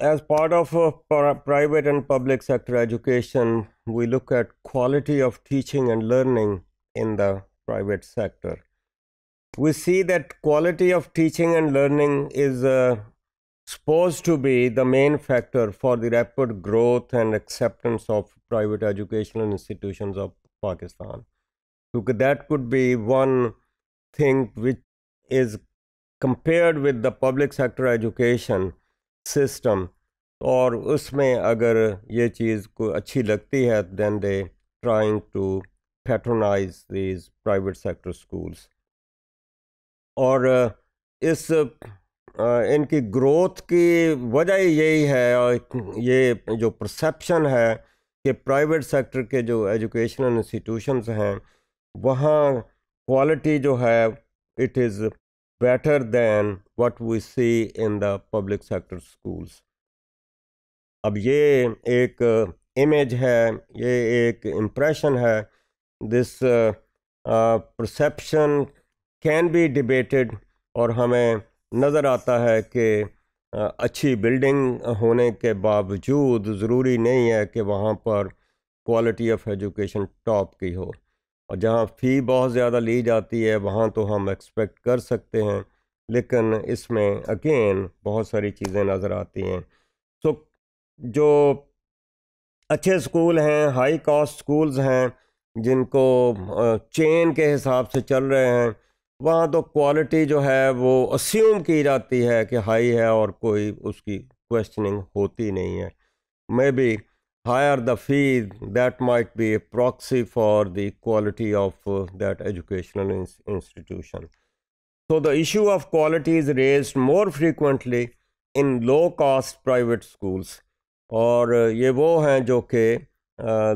as part of private and public sector education, we look at quality of teaching and learning in the private sector. We see that quality of teaching and learning is uh, supposed to be the main factor for the rapid growth and acceptance of private educational institutions of Pakistan. So that could be one thing which is compared with the public sector education system اور اس میں اگر یہ چیز کو اچھی لگتی ہے then they trying to patronize these private sector schools اور اس ان کی گروتھ کی وجہ یہی ہے اور یہ جو پرسیپشن ہے کہ پرائیویٹ سیکٹر کے جو ایجوکیشنل انسٹیٹیوشنز ہیں، وہاں کوالٹی جو ہے it is better than what we see in the public sector schools اب یہ ایک امیج ہے، یہ ایک امپریشن ہے this perception can be debated اور ہمیں نظر آتا ہے کہ اچھی بلڈنگ ہونے کے باوجود ضروری نہیں ہے کہ وہاں پر کوالٹی آف ایجوکیشن ٹاپ کی ہو۔ اور جہاں فی بہت زیادہ لی جاتی ہے، وہاں تو ہم ایکسپیکٹ کر سکتے ہیں۔ لیکن اس میں اگین بہت ساری چیزیں نظر آتی ہیں۔ سو جو اچھے اسکول ہیں ہائی کاسٹ اسکولز ہیں، جن کو چین کے حساب سے چل رہے ہیں، وہاں تو کوالٹی جو ہے وہ اسیوم کی جاتی ہے کہ ہائی ہے اور کوئی اس کی کوشچننگ ہوتی نہیں ہے۔ میں بھی higher the fee that might be a proxy for the quality of that educational institution so the issue of quality is raised more frequently in low cost private schools اور یہ وہ ہیں جو کہ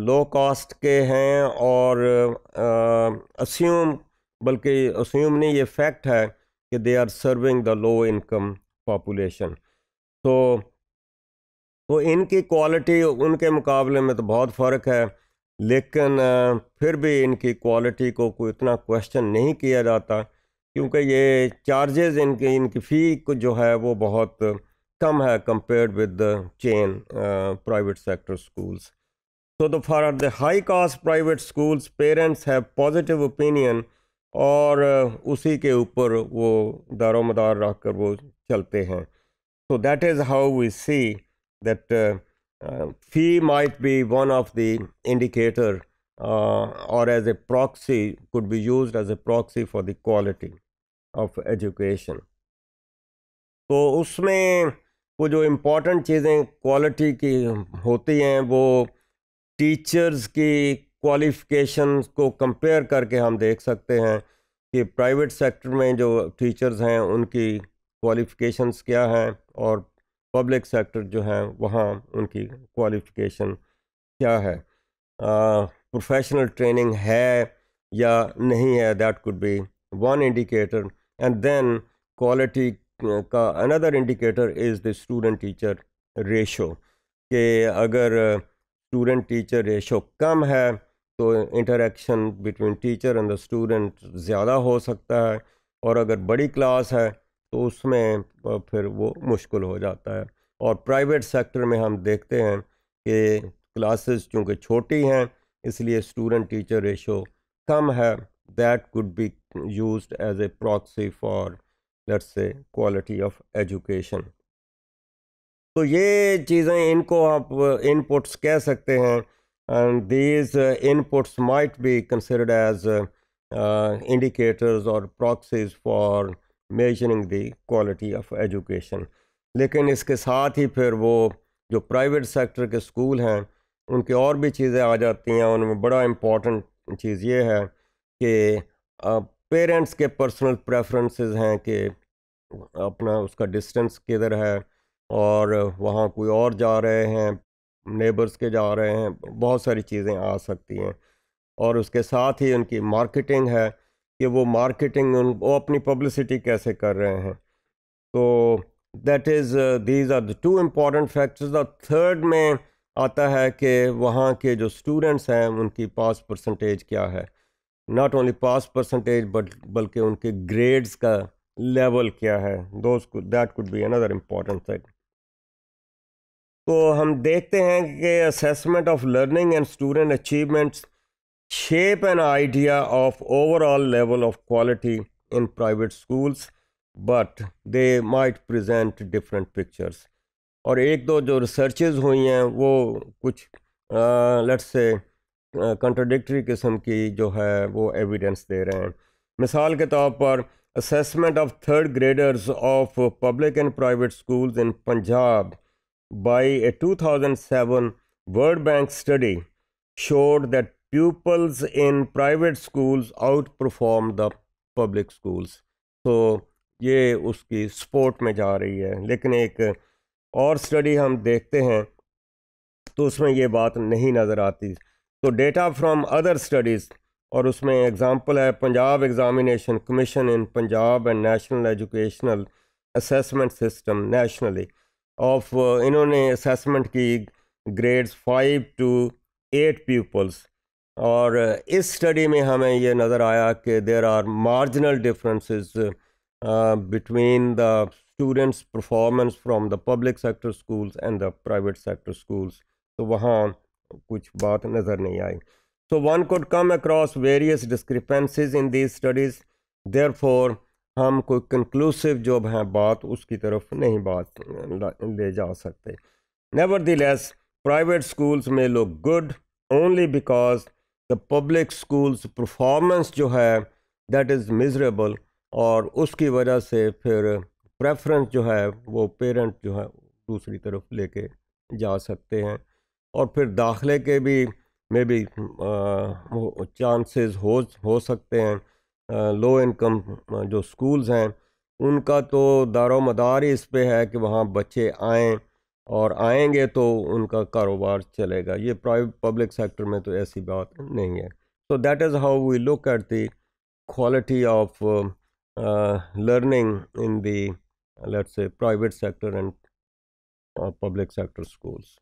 لو uh, کاسٹ کے ہیں اور assume uh, بلکہ اسیوم نہیں یہ فیکٹ ہے کہ they are serving the low income population تو تو ان کی کوالٹی ان کے مقابلے میں تو بہت فرق ہے، لیکن پھر بھی ان کی کوالٹی کو کوئی اتنا کوشچن نہیں کیا جاتا، کیونکہ یہ چارجز ان کی ان کی فی کو جو ہے وہ بہت کم ہے compared with chain private sector schools تو the for the high cost private schools parents ہے پازیٹیو اوپینین اور اسی کے اوپر وہ دار و مدار رکھ کر وہ چلتے ہیں۔ تو that is how we see that uh, uh, fee might be one of the indicator uh, or as a proxy, could be used as a proxy for the تو اس میں وہ جو امپورٹنٹ چیزیں کوالٹی کی ہوتی ہیں وہ ٹیچرز کی کوالیفکیشنز کو کمپیئر کر کے ہم دیکھ سکتے ہیں کہ پرائیویٹ سیکٹر میں جو ٹیچرز ہیں ان کی کوالیفکیشنز کیا ہیں اور پبلک سیکٹر جو ہیں وہاں ان کی کوالیفکیشن کیا ہے؟ پروفیشنل ٹریننگ ہے یا نہیں ہے؟ That could be one indicator and then quality کا another indicator is the student teacher ratio کہ اگر اسٹوڈنٹ ٹیچر ریشو کم ہے تو interaction between teacher and the student زیادہ ہو سکتا ہے اور اگر بڑی کلاس ہے تو اس میں پھر وہ مشکل ہو جاتا ہے۔ اور پرائیویٹ سیکٹر میں ہم دیکھتے ہیں کہ کلاسز چونکہ چھوٹی ہیں، اس لیے اسٹوڈنٹ ٹیچر ریشو کم ہے۔ That could be used as a proxy for, let's a quality of education. تو یہ چیزیں ان کو آپ ان پٹس کہہ سکتے ہیں۔ These inputs might be considered as indicators اور proxies for measuring the quality of education لیکن اس کے ساتھ ہی پھر وہ جو پرائیویٹ سیکٹر کے اسکول ہیں، ان کی اور بھی چیزیں آ جاتی ہیں۔ ان میں بڑا امپورٹنٹ چیز یہ ہے کہ پیرنٹس کے پرسنل پریفرنسز ہیں کہ اپنا اس کا ڈسٹنس کدھر ہے اور وہاں کوئی اور جا رہے ہیں نیبرس کے جا رہے ہیں، بہت ساری چیزیں آ سکتی ہیں۔ اور اس کے ساتھ ہی ان کی مارکیٹنگ ہے۔ کہ وہ مارکیٹنگ وہ اپنی پبلسٹی کیسے کر رہے ہیں۔ تو that is these are the two important factors اور تھرڈ میں آتا ہے کہ وہاں کے جو اسٹوڈنٹس ہیں، ان کی پاس پرسنٹیج کیا ہے۔ Not only pass percentage but بلکہ ان کے گریڈس کا لیول کیا ہے۔ Those that could be another important fact تو ہم دیکھتے ہیں کہ assessment of learning and student achievements shape an idea of overall level of quality in private schools but they might present different pictures اور ایک دو جو ریسرچز ہوئی ہیں، وہ کچھ لٹ سے کنٹرڈکٹری قسم کی جو ہے، وہ ایویڈنس دے رہے ہیں۔ مثال کے طور پر assessment of third graders of public and private schools in Punjab by a two thousand seven World Bank study showed that pupils in private schools outperform the public schools تو یہ اس کی سپورٹ میں جا رہی ہے. لیکن ایک اور اسٹڈی ہم دیکھتے ہیں تو اس میں یہ بات نہیں نظر آتی. تو ڈیٹا فرام ادر اسٹڈیز اور اس میں اگزامپل ہے Punjab examination commission in Punjab and national educational assessment system nationally of انہوں نے اسیسمنٹ کی grades five to eight pupils اور اس اسٹڈی میں ہمیں یہ نظر آیا کہ there are marginal differences between the students performance from the public sector schools and the private sector schools تو وہاں کچھ بات نظر نہیں آئی۔ تو one could come across various discrepancies in these studies therefore four ہم کوئی کنکلوسیو جو ہیں بات اس کی طرف نہیں بات لے جا سکتے۔ Nevertheless private schools میں لوگ good only because the public schools performance جو ہے دیٹ از مزریبل اور اس کی وجہ سے پھر پریفرنس جو ہے، وہ پیرنٹ جو ہے دوسری طرف لے کے جا سکتے ہیں۔ اور پھر داخلے کے بھی میں بھی چانسز ہو ہو سکتے ہیں۔ لو انکم جو اسکولز ہیں، ان کا تو دار و مدار ہی اس پہ ہے کہ وہاں بچے آئیں۔ اور آئیں گے تو ان کا کاروبار چلے گا۔ یہ پرائیویٹ پبلک سیکٹر میں تو ایسی بات نہیں ہے۔ So that is how we look at the quality of learning in the let's private sector and public sector schools